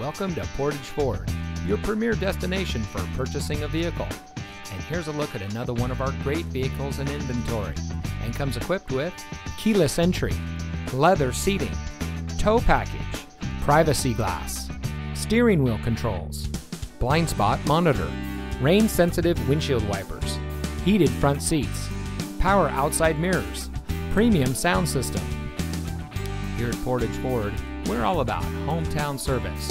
Welcome to Portage Ford, your premier destination for purchasing a vehicle. And here's a look at another one of our great vehicles in inventory and comes equipped with keyless entry, leather seating, tow package, privacy glass, steering wheel controls, blind spot monitor, rain sensitive windshield wipers, heated front seats, power outside mirrors, premium sound system. Here at Portage Ford, we're all about hometown service,